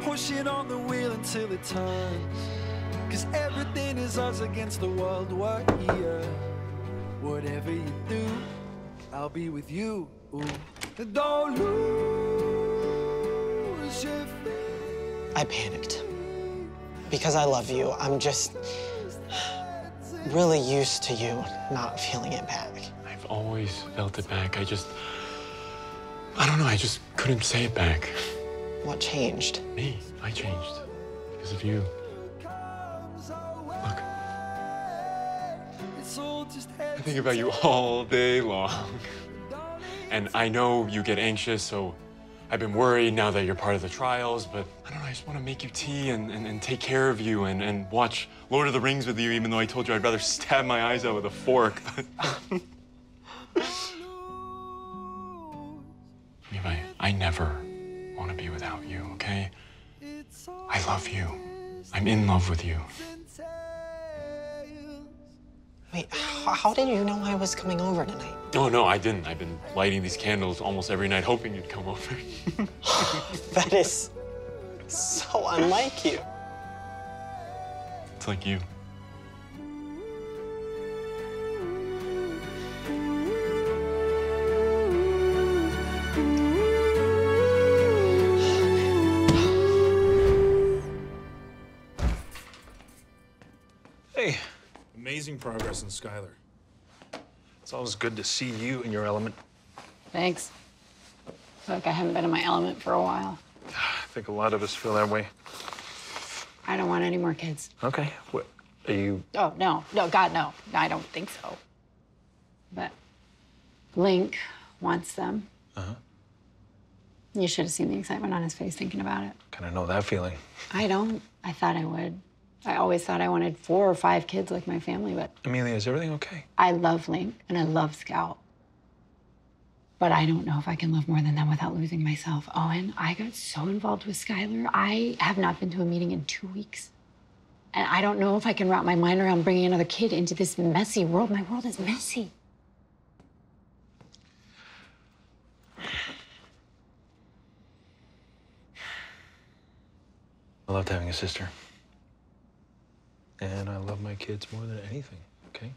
pushing on the wheel until it turns. Cause everything is us against the world, we're here. Whatever you do, I'll be with you. Ooh. Don't lose your faith. I panicked. Because I love you, I'm just really used to you not feeling it back. I've always felt it back. I just. I don't know, I just couldn't say it back. What changed? Me, I changed. Because of you. Look, It's all just I think about you all day long. And I know you get anxious, so I've been worried now that you're part of the trials, but I don't know, I just want to make you tea and, and, and take care of you and, and watch Lord of the Rings with you, even though I told you I'd rather stab my eyes out with a fork. Levi, I never want to be without you, okay? I love you. I'm in love with you. Wait, how, how did you know I was coming over tonight? No, no, I didn't. I've been lighting these candles almost every night, hoping you'd come over. That is so unlike you. it's like you. Hey, amazing progress in Skylar. It's always good to see you in your element. Thanks. Look, like I haven't been in my element for a while. I think a lot of us feel that way. I don't want any more kids. Okay. What are you? Oh, no. No, God, no. I don't think so. But Link wants them. Uh-huh. You should have seen the excitement on his face thinking about it. Kind of know that feeling. I don't. I thought I would. I always thought I wanted four or five kids like my family, but Amelia, is everything okay? I love Link and I love Scout. But I don't know if I can love more than them without losing myself. Owen, I got so involved with Skylar. I have not been to a meeting in two weeks. And I don't know if I can wrap my mind around bringing another kid into this messy world. My world is messy. I loved having a sister. And I love my kids more than anything, okay?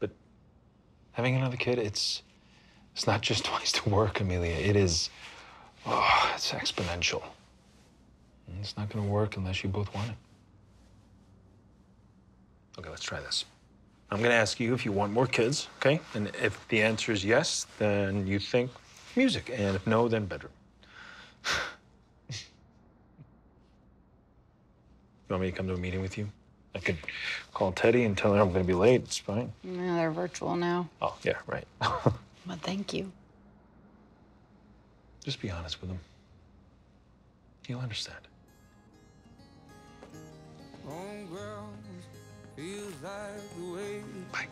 But having another kid, it's it's not just twice the work, Amelia. It is oh, it's exponential. And it's not gonna work unless you both want it. Okay, let's try this. I'm gonna ask you if you want more kids, okay? And if the answer is yes, then you think music. And if no, then bedroom. You want me to come to a meeting with you? I could call Teddy and tell her I'm going to be late. It's fine. Yeah, they're virtual now. Oh, yeah, right. But thank you. Just be honest with him. He'll understand. Homegrown feels like the way Bye.